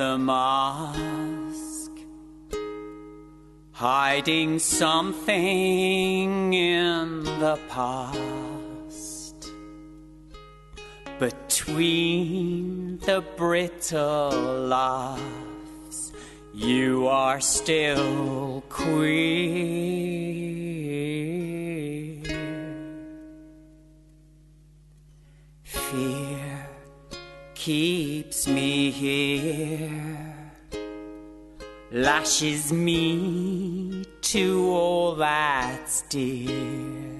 the mosque, hiding something in the past between the brittle laughs. You are still queen. Keeps me here lashes me to all that's dear.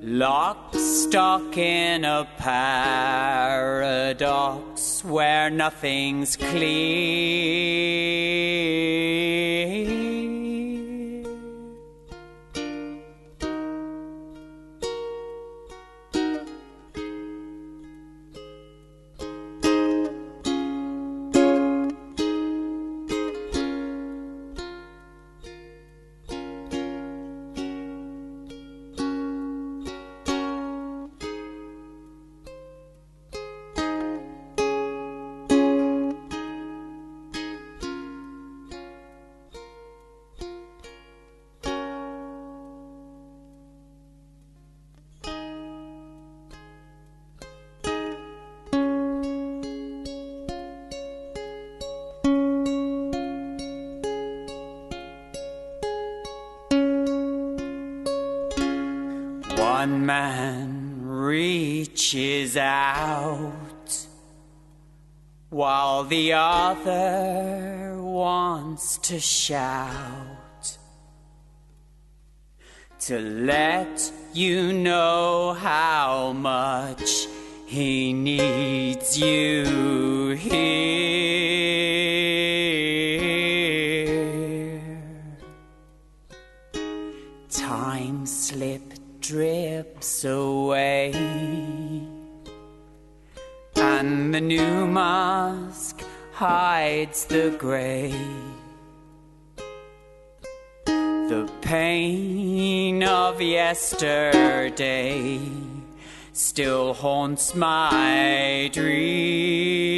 Lock, stock in a paradox where nothing's clear. One man reaches out while the other wants to shout to let you know how much he needs you here. Time slip drips away, and the new mask hides the grey. The pain of yesterday still haunts my dreams.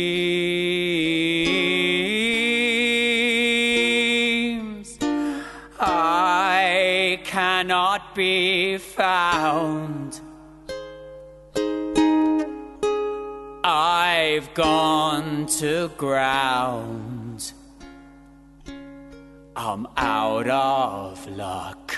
Cannot be found. I've gone to ground. I'm out of luck.